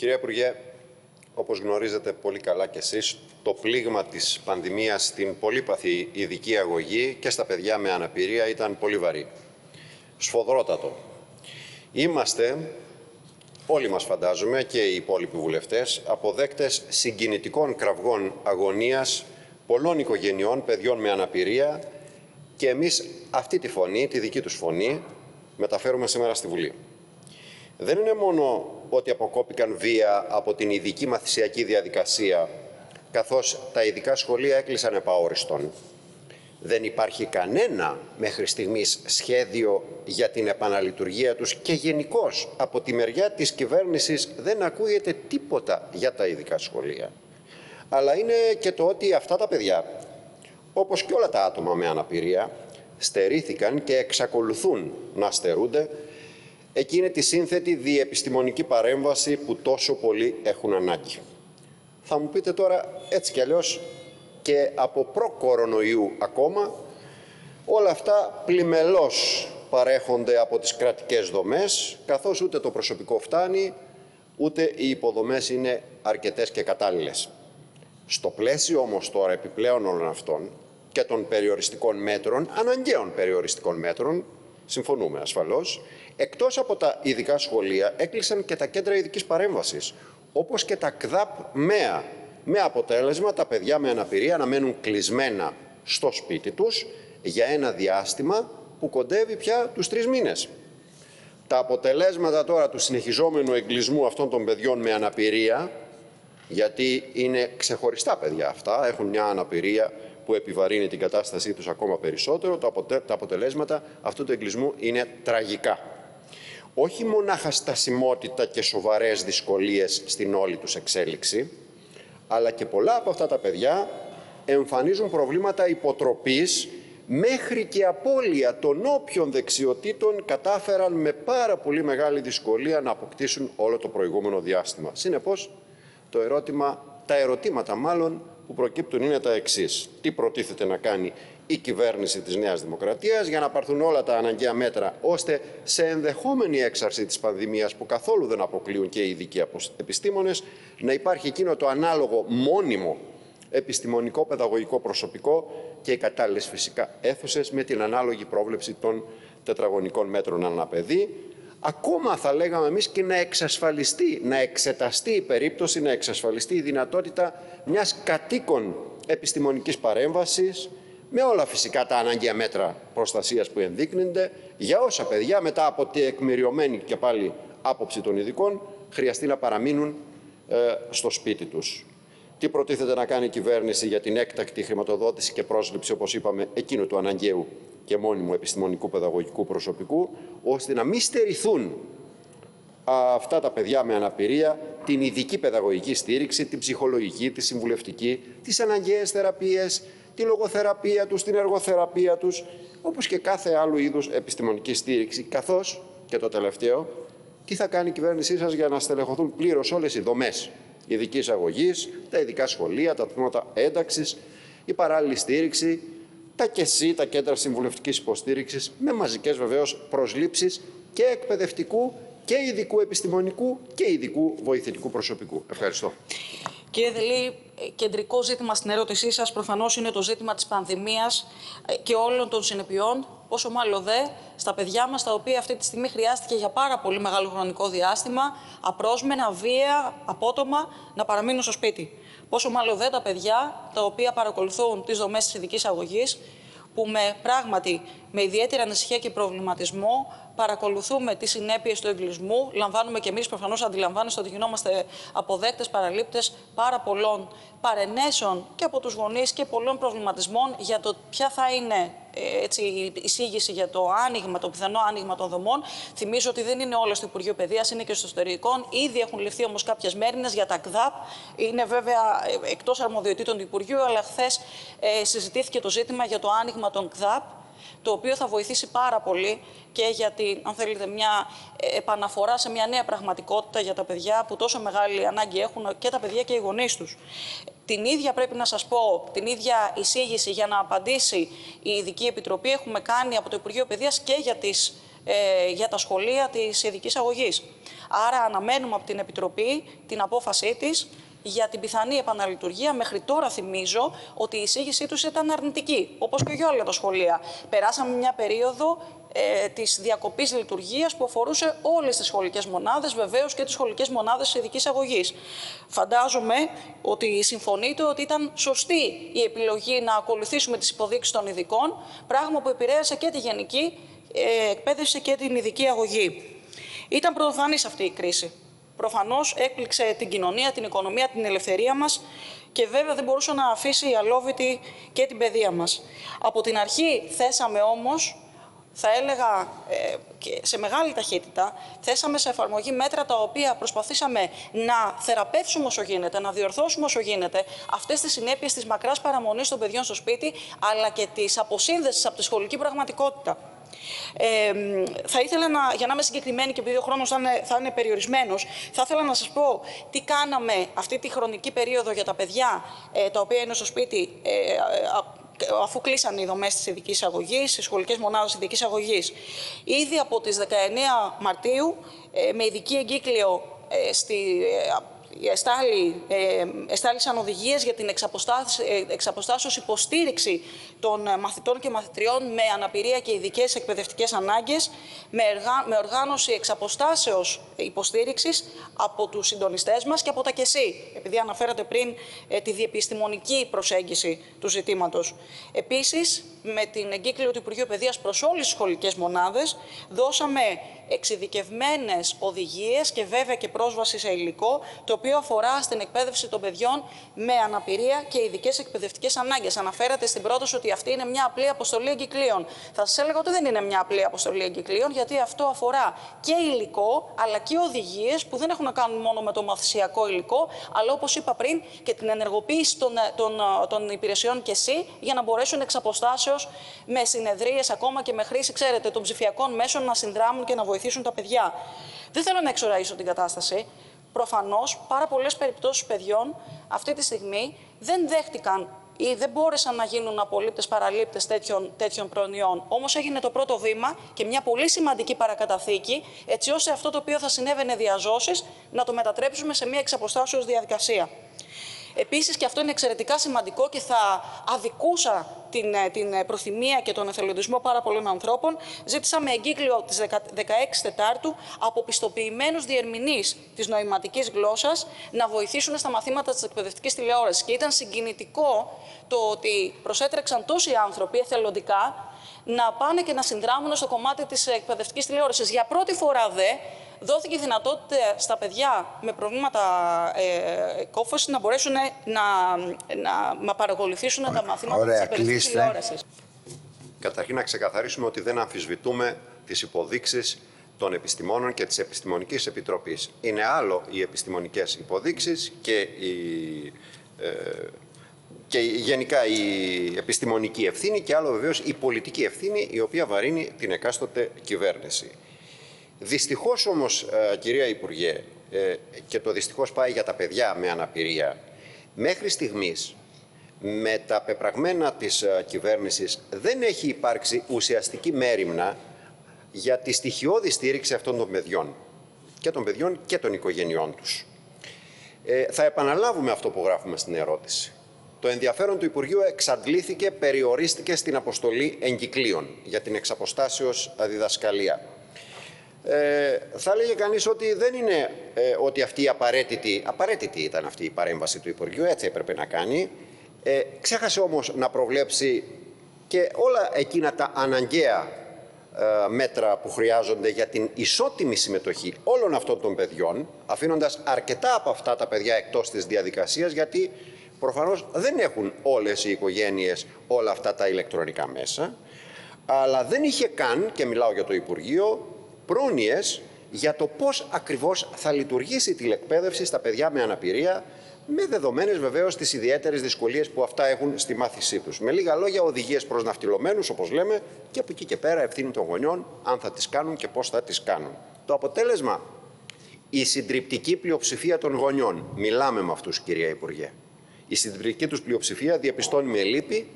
Κυρία Υπουργέ, όπως γνωρίζετε πολύ καλά κι εσείς, το πλήγμα της πανδημίας στην πολύπαθη ειδική αγωγή και στα παιδιά με αναπηρία ήταν πολύ βαρύ. Σφοδρότατο. Είμαστε, όλοι μας φαντάζομαι και οι υπόλοιποι βουλευτές, αποδέκτες συγκινητικών κραυγών αγωνίας πολλών οικογενειών παιδιών με αναπηρία και εμείς αυτή τη φωνή, τη δική τους φωνή, μεταφέρουμε σήμερα στη Βουλή. Δεν είναι μόνο ότι αποκόπηκαν βία από την ειδική μαθησιακή διαδικασία, καθώς τα ειδικά σχολεία έκλεισαν επαόριστον. Δεν υπάρχει κανένα μέχρι στιγμής σχέδιο για την επαναλειτουργία τους και γενικώς από τη μεριά της κυβέρνησης δεν ακούγεται τίποτα για τα ειδικά σχολεία. Αλλά είναι και το ότι αυτά τα παιδιά, όπως και όλα τα άτομα με αναπηρία, στερήθηκαν και εξακολουθούν να στερούνται εκείνη τη σύνθετη διεπιστημονική παρέμβαση που τόσο πολύ έχουν ανάγκη. Θα μου πείτε τώρα έτσι κι αλλιώς και από προ-κορονοϊού ακόμα όλα αυτά πλημελώς παρέχονται από τις κρατικές δομές καθώς ούτε το προσωπικό φτάνει ούτε οι υποδομές είναι αρκετές και κατάλληλες. Στο πλαίσιο όμως τώρα επιπλέον όλων αυτών και των περιοριστικών μέτρων, αναγκαίων περιοριστικών μέτρων, συμφωνούμε ασφαλώς, εκτός από τα ειδικά σχολεία έκλεισαν και τα κέντρα ειδικής παρέμβασης, όπως και τα ΚΔΑΠ ΜΕΑ, με αποτέλεσμα τα παιδιά με αναπηρία να μένουν κλεισμένα στο σπίτι τους για ένα διάστημα που κοντεύει πια τους τρεις μήνες. Τα αποτελέσματα τώρα του συνεχιζόμενου εγκλισμού αυτών των παιδιών με αναπηρία, γιατί είναι ξεχωριστά παιδιά αυτά, έχουν μια αναπηρία που επιβαρύνει την κατάστασή τους ακόμα περισσότερο, τα αποτελέσματα αυτού του εγκλισμού είναι τραγικά. Όχι μονάχα στασιμότητα και σοβαρές δυσκολίες στην όλη τους εξέλιξη, αλλά και πολλά από αυτά τα παιδιά εμφανίζουν προβλήματα υποτροπής μέχρι και απώλεια των όποιων δεξιοτήτων κατάφεραν με πάρα πολύ μεγάλη δυσκολία να αποκτήσουν όλο το προηγούμενο διάστημα. Συνεπώς, το ερώτημα, τα ερωτήματα μάλλον που προκύπτουν είναι τα εξής. Τι προτίθεται να κάνει η κυβέρνηση της Νέας Δημοκρατίας για να πάρθουν όλα τα αναγκαία μέτρα ώστε σε ενδεχόμενη έξαρση της πανδημίας που καθόλου δεν αποκλείουν και οι ειδικοί επιστήμονες να υπάρχει εκείνο το ανάλογο μόνιμο επιστημονικό παιδαγωγικό προσωπικό και οι κατάλληλες φυσικά αίθουσες με την ανάλογη πρόβλεψη των τετραγωνικών μέτρων αναπαιδεί ακόμα θα λέγαμε εμείς και να εξασφαλιστεί, να εξεταστεί η περίπτωση, να εξασφαλιστεί η δυνατότητα μιας κατοίκων επιστημονικής παρέμβασης με όλα φυσικά τα ανάγκια μέτρα προστασίας που ενδείκνυνται για όσα παιδιά μετά από τη εκμυριωμένη και πάλι άποψη των ειδικών χρειαστεί να παραμείνουν ε, στο σπίτι τους. Τι προτίθεται να κάνει η κυβέρνηση για την έκτακτη χρηματοδότηση και πρόσληψη, όπως είπαμε, εκείνου του αναγκαίου και μόνιμου επιστημονικού παιδαγωγικού προσωπικού, ώστε να μην στερηθούν αυτά τα παιδιά με αναπηρία την ειδική παιδαγωγική στήριξη, την ψυχολογική, τη συμβουλευτική, τις αναγκαίες θεραπείες, τη λογοθεραπεία τους, την εργοθεραπεία τους, όπως και κάθε άλλου είδους επιστημονική στήριξη, καθώς, και το τελευταίο, τι θα κάνει η κυβέρνησή σας για να στελεχωθούν πλήρως όλες οι δομές ειδικής αγωγής, τα ειδικά σχολεία, τα τμήματα ένταξης, η παράλληλη στήριξη, τα ΚΕΣΥ, τα κέντρα συμβουλευτικής υποστήριξης, με μαζικές βεβαίως προσλήψεις και εκπαιδευτικού και ειδικού επιστημονικού και ειδικού βοηθητικού προσωπικού. Ευχαριστώ. Κύριε Δελή, κεντρικό ζήτημα στην ερώτησή σας προφανώς είναι το ζήτημα της πανδημίας ε, και όλων των συνεπειών, πόσο μάλλον δε στα παιδιά μας, τα οποία αυτή τη στιγμή χρειάστηκε για πάρα πολύ μεγάλο χρονικό διάστημα, απρόσμενα, βία, απότομα, να παραμείνουν στο σπίτι. Πόσο μάλλον δε τα παιδιά τα οποία παρακολουθούν τις δομές της ειδικής αγωγής, που με πράγματι με ιδιαίτερη ανησυχία και προβληματισμό παρακολουθούμε τις συνέπειες του εγκλισμού. Λαμβάνουμε και εμείς, προφανώς αντιλαμβάνεστε ότι γινόμαστε αποδέκτες, παραλήπτες πάρα πολλών παρενέσεων και από τους γονείς και πολλών προβληματισμών για το ποια θα είναι ε, έτσι, η εισήγηση για το άνοιγμα, το πιθανό άνοιγμα των δομών. Θυμίζω ότι δεν είναι όλο στο Υπουργείο Παιδείας, είναι και στο εσωτερικό. Ήδη έχουν ληφθεί όμως κάποιες μέρηνε για τα ΚΔΑΠ. Είναι βέβαια ε, εκτός αρμοδιοτήτων του Υπουργείου, αλλά χθες ε, συζητήθηκε το ζήτημα για το άνοιγμα των ΚΔΑΠ το οποίο θα βοηθήσει πάρα πολύ και για την, αν θέλετε, μια επαναφορά σε μια νέα πραγματικότητα για τα παιδιά που τόσο μεγάλη ανάγκη έχουν και τα παιδιά και οι γονείς τους. Την ίδια πρέπει να σας πω, την ίδια εισήγηση για να απαντήσει η Ειδική Επιτροπή έχουμε κάνει από το Υπουργείο Παιδείας και για τις ε, για τα σχολεία της ειδικής αγωγής. Άρα αναμένουμε από την Επιτροπή την απόφασή της για την πιθανή επαναλειτουργία. Μέχρι τώρα θυμίζω ότι η εισήγησή τους ήταν αρνητική, όπως και για όλα τα σχολεία. Περάσαμε μια περίοδο ε, της διακοπής λειτουργίας που αφορούσε όλες τις σχολικές μονάδες, βεβαίως και τις σχολικές μονάδες ειδικής αγωγής. Φαντάζομαι ότι συμφωνείτε ότι ήταν σωστή η επιλογή να ακολουθήσουμε τις υποδείξεις των ειδικών, πράγμα που επηρέασε και τη γενική ε, εκπαίδευση και την ειδική αγωγή. Ήταν πρωτοφανή αυτή η κρίση προφανώς έκπληξε την κοινωνία, την οικονομία, την ελευθερία μας και βέβαια δεν μπορούσε να αφήσει αλόβητη και την παιδεία μας. Από την αρχή θέσαμε όμως θα έλεγα ε, και σε μεγάλη ταχύτητα, θέσαμε σε εφαρμογή μέτρα τα οποία προσπαθήσαμε να θεραπεύσουμε όσο γίνεται, να διορθώσουμε όσο γίνεται αυτές τις συνέπειες της μακράς παραμονής των παιδιών στο σπίτι, αλλά και της αποσύνδεσης από τη σχολική πραγματικότητα. Ε, θα ήθελα να, για να είμαι συγκεκριμένη και επειδή ο χρόνος θα είναι, θα είναι περιορισμένος, θα ήθελα να σας πω τι κάναμε αυτή τη χρονική περίοδο για τα παιδιά ε, τα οποία είναι στο σπίτι. Ε, αφού κλείσαν οι δομές της ειδικής αγωγής, οι σχολικές μονάδες ειδικής αγωγής. Ήδη από τις 19 Μαρτίου, ε, με ειδική εγκύκλιο ε, στη, εστάλει, ε, εστάλησαν οδηγίες για την εξαποστάσεως υποστήριξη των μαθητών και μαθητριών με αναπηρία και ειδικές εκπαιδευτικές ανάγκες, με, με οργάνωση εξαποστάσεως υποστήριξης από τους συντονιστές μας και από τα ΚΕΣΥ, επειδή αναφέρατε πριν ε, τη διεπιστημονική προσέγγιση του ζητήματος. Επίσης, με την εγκύκλιο του Υπουργείου Παιδείας προς όλες τις σχολικές μονάδες, δώσαμε εξειδικευμένες οδηγίες και βέβαια και πρόσβαση σε υλικό, το οποίο αφορά στην εκπαίδευση των παιδιών με αναπηρία και ειδικές εκπαιδευτικές ανάγκες. Αναφέρατε στην πρόταση ότι αυτή είναι μια απλή αποστολή εγκυκλίων. Θα σας έλεγα ότι δεν είναι μια απλή αποστολή εγκυκλίων, γιατί αυτό αφορά και υλικό, αλλά και οδηγίες που δεν έχουν να κάνουν μόνο με το μαθησιακό υλικό, αλλά όπως είπα πριν και την ενεργοποίηση των, των, των υπηρεσιών και εσύ, για να μπορέσουν εξ με συνεδρίες, ακόμα και με χρήση, ξέρετε, των ψηφιακών μέσων να συνδράμουν και να βοηθήσουν τα παιδιά. Δεν θέλω να εξοραίσω την κατάσταση. Προφανώς, πάρα πολλές περιπτώσεις παιδιών αυτή τη στιγμή δεν δέχτηκαν ή δεν μπόρεσαν να γίνουν απολύπτες παραλήπτες τέτοιων, τέτοιων προνοιών. Όμως έγινε το πρώτο βήμα και μια πολύ σημαντική παρακαταθήκη, έτσι ώστε αυτό το οποίο θα συνέβαινε διαζώσεις να το μετατρέψουμε σε μια εξαποστάσεως διαδικασία. Επίσης, και αυτό είναι εξαιρετικά σημαντικό και θα αδικούσα την, ε, την ε, προθυμία και τον εθελοντισμό πάρα πολλών ανθρώπων, ζήτησαμε εγκύκλιο της 16 Τετάρτου από πιστοποιημένους διερμηνείς της νοηματικής γλώσσας να βοηθήσουν στα μαθήματα της εκπαιδευτικής τηλεόρασης. Και ήταν συγκινητικό το ότι προσέτρεξαν τόσοι άνθρωποι εθελοντικά να πάνε και να συνδράμουν στο κομμάτι της εκπαιδευτικής τηλεόρασης. Για πρώτη φορά δε, δόθηκε δυνατότητα στα παιδιά με προβλήματα ε, κόφωση να μπορέσουν να, να, να παρακολουθήσουν τα μαθήματα Ωραία, της εκπαιδευτικής τηλεόρασης. Καταρχήν να ξεκαθαρίσουμε ότι δεν αμφισβητούμε τις υποδείξεις των επιστημόνων και της Επιστημονικής Επιτροπής. Είναι άλλο οι επιστημονικές υποδείξεις και η, ε, και γενικά η επιστημονική ευθύνη και άλλο βεβαίως η πολιτική ευθύνη η οποία βαρύνει την εκάστοτε κυβέρνηση. Δυστυχώς όμως, ε, κυρία Υπουργέ, ε, και το δυστυχώς πάει για τα παιδιά με αναπηρία, μέχρι στιγμής με τα πεπραγμένα της ε, κυβέρνησης δεν έχει υπάρξει ουσιαστική μέρημνα για τη στοιχειώδη στήριξη αυτών των παιδιών και των παιδιών και των οικογενειών τους. θα επαναλάβουμε αυτό που γράφουμε στην ερώτηση. Το ενδιαφέρον του Υπουργείου εξαντλήθηκε, περιορίστηκε στην αποστολή εγκυκλίων για την εξαποστάσεως διδασκαλία. Ε, θα λέγε κανείς ότι δεν είναι ε, ότι αυτή η απαραίτητη, απαραίτητη ήταν αυτή η παρέμβαση του Υπουργείου, έτσι έπρεπε να κάνει. Ε, ξέχασε όμως να προβλέψει και όλα εκείνα τα αναγκαία ε, μέτρα που χρειάζονται για την ισότιμη συμμετοχή όλων αυτών των παιδιών, αφήνοντας αρκετά από αυτά τα παιδιά εκτός της διαδικασίας, γιατί προφανώς δεν έχουν όλες οι οικογένειες όλα αυτά τα ηλεκτρονικά μέσα, αλλά δεν είχε καν, και μιλάω για το Υπουργείο, πρόνοιες για το πώς ακριβώς θα λειτουργήσει η τηλεκπαίδευση στα παιδιά με αναπηρία, με δεδομένες βεβαίως τις ιδιαίτερες δυσκολίες που αυτά έχουν στη μάθησή τους. Με λίγα λόγια, οδηγίες προς ναυτιλωμένους, όπως λέμε, και από εκεί και πέρα ευθύνη των γονιών, αν θα τις κάνουν και πώς θα τις κάνουν. Το αποτέλεσμα, η συντριπτική πλειοψηφία των γονιών, μιλάμε με αυτούς κυρία Υπουργέ, η συντριπτική τους πλειοψηφία διαπιστώνει με λύπη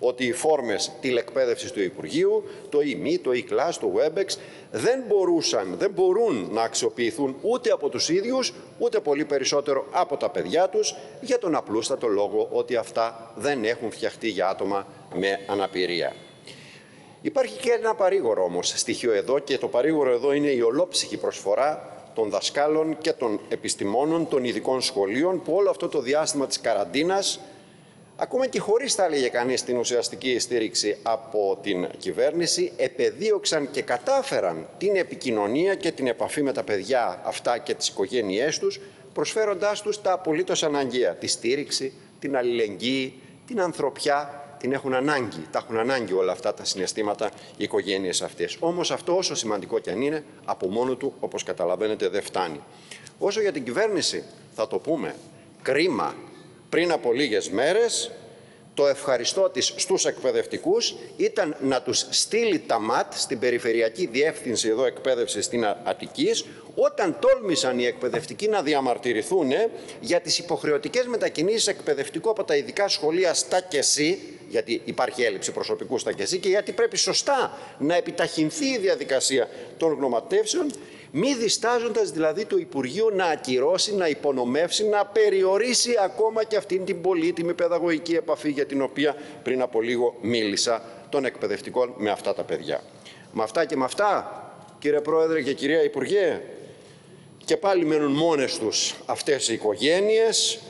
ότι οι φόρμες τηλεκπαίδευσης του Υπουργείου, το e το e-class, το WebEx δεν μπορούσαν, δεν μπορούν να αξιοποιηθούν ούτε από τους ίδιους, ούτε πολύ περισσότερο από τα παιδιά τους, για τον απλούστατο λόγο ότι αυτά δεν έχουν φτιαχτεί για άτομα με αναπηρία. Υπάρχει και ένα παρήγορο όμως στοιχείο εδώ και το παρήγορο εδώ είναι η ολόψυχη προσφορά των δασκάλων και των επιστημόνων των ειδικών σχολείων που όλο αυτό το διάστημα της καραντίνας ακόμα και χωρίς θα έλεγε κανείς την ουσιαστική στήριξη από την κυβέρνηση επεδίωξαν και κατάφεραν την επικοινωνία και την επαφή με τα παιδιά αυτά και τις οικογένειές τους προσφέροντάς τους τα απολύτως αναγκαία, τη στήριξη, την αλληλεγγύη, την ανθρωπιά την έχουν ανάγκη, τα έχουν ανάγκη όλα αυτά τα συναισθήματα οι οικογένειες αυτές. Όμως αυτό όσο σημαντικό και αν είναι, από μόνο του, όπως καταλαβαίνετε, δεν φτάνει. Όσο για την κυβέρνηση, θα το πούμε, κρίμα, πριν από λίγες μέρες, το ευχαριστώ της στους εκπαιδευτικούς ήταν να τους στείλει τα ΜΑΤ στην Περιφερειακή Διεύθυνση εδώ εκπαίδευσης στην Αττικής όταν τόλμησαν οι εκπαιδευτικοί να διαμαρτυρηθούν για τις υποχρεωτικές μετακινήσεις εκπαιδευτικού από τα ειδικά σχολεία στα ΚΕΣΥ γιατί υπάρχει έλλειψη προσωπικού στα ΚΕΣΥ και γιατί πρέπει σωστά να επιταχυνθεί η διαδικασία των γνωματεύσεων μη διστάζοντας δηλαδή το Υπουργείο να ακυρώσει, να υπονομεύσει, να περιορίσει ακόμα και αυτήν την πολύτιμη παιδαγωγική επαφή για την οποία πριν από λίγο μίλησα των εκπαιδευτικών με αυτά τα παιδιά. Με αυτά και με αυτά, κύριε Πρόεδρε και κυρία Υπουργέ, και πάλι μένουν μόνες τους αυτές οι οικογένειες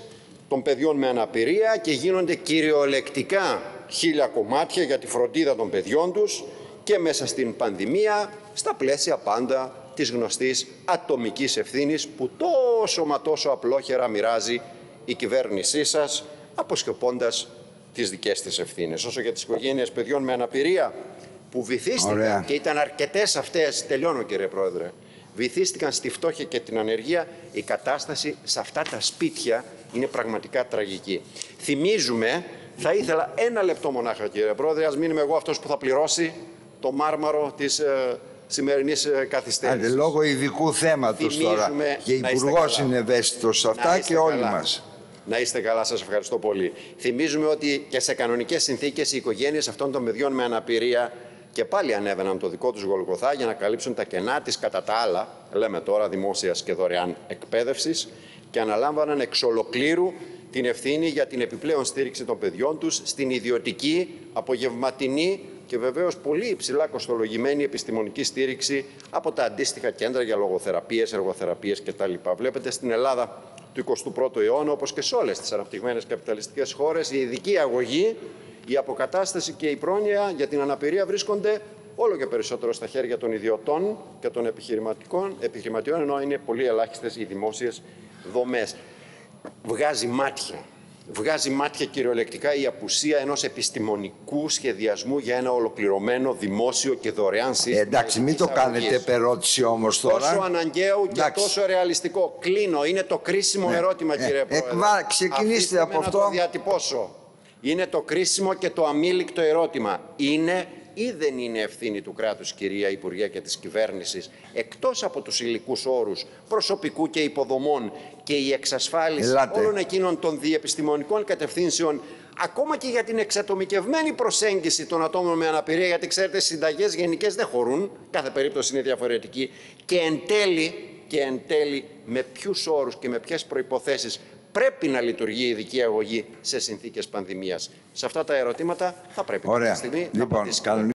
των παιδιών με αναπηρία και γίνονται κυριολεκτικά χίλια κομμάτια για τη φροντίδα των παιδιών τους και μέσα στην πανδημία στα πλαίσια πάντα της γνωστής ατομικής ευθύνης που τόσο μα τόσο απλόχερα μοιράζει η κυβέρνησή σας αποσκοπώντας τις δικές της ευθύνες. Όσο για τις οικογένειες παιδιών με αναπηρία που βυθίστηκαν και ήταν αρκετές αυτές, τελειώνω κύριε Πρόεδρε, βυθίστηκαν στη φτώχεια και την ανεργία, η κατάσταση σε αυτά τα σπίτια είναι πραγματικά τραγική. Θυμίζουμε, θα ήθελα ένα λεπτό μονάχα κύριε Πρόεδρε, ας μείνουμε εγώ αυτός που θα πληρώσει το μάρμαρο της ε, σημερινής ε, καθυστέρησης. Άντε, λόγω ειδικού θέματος τώρα. Και υπουργός είναι ευαίσθητος σε αυτά και όλοι μας. Να είστε καλά, σας ευχαριστώ πολύ. Θυμίζουμε ότι και σε κανονικές συνθήκες οι οικογένειες αυτών των παιδιών με αναπηρία και πάλι ανέβαιναν το δικό τους Γολγοθά για να καλύψουν τα κενά της κατά τα άλλα, λέμε τώρα, δημόσιας και δωρεάν εκπαίδευσης και αναλάμβαναν εξ ολοκλήρου την ευθύνη για την επιπλέον στήριξη των παιδιών τους στην ιδιωτική, απογευματινή και βεβαίως πολύ υψηλά κοστολογημένη επιστημονική στήριξη από τα αντίστοιχα κέντρα για λογοθεραπείες, εργοθεραπείες κτλ. Βλέπετε στην Ελλάδα του 21ου αιώνα, όπως και σε όλες τις αναπτυγμένες καπιταλιστικές χώρες, η ειδική αγωγή, η αποκατάσταση και η πρόνοια για την αναπηρία βρίσκονται όλο και περισσότερο στα χέρια των ιδιωτών και των επιχειρηματικών, επιχειρηματιών, ενώ είναι πολύ ελάχιστες οι δημόσιες δομές. Βγάζει μάτια βγάζει μάτια κυριολεκτικά η απουσία ενός επιστημονικού σχεδιασμού για ένα ολοκληρωμένο δημόσιο και δωρεάν σύστημα. εντάξει, μην το κάνετε περώτηση όμως τώρα. Τόσο αναγκαίο και τόσο ρεαλιστικό. Κλείνω. Είναι το κρίσιμο ναι. ερώτημα, ε, κύριε Πρόεδρε. Εκβα... Ξεκινήστε από αυτό. Να το διατυπώσω. Είναι το κρίσιμο και το αμήλικτο ερώτημα. Είναι ή δεν είναι ευθύνη του κράτους, κυρία Υπουργέ, και της κυβέρνησης, εκτός από τους υλικούς όρους προσωπικού και υποδομών και η εξασφάλιση όλων εκείνων των διεπιστημονικών κατευθύνσεων ακόμα και για την εξατομικευμένη προσέγγιση των ατόμων με αναπηρία, γιατί ξέρετε, συνταγές γενικές δεν χωρούν, κάθε περίπτωση είναι διαφορετική, και εν τέλει, και εν τέλει με ποιους όρους και με ποιες προποθέσει πρέπει να λειτουργεί η ειδική αγωγή σε συνθήκες πανδημίας. Σε αυτά τα ερωτήματα θα πρέπει Ωραία. στιγμή λοιπόν, να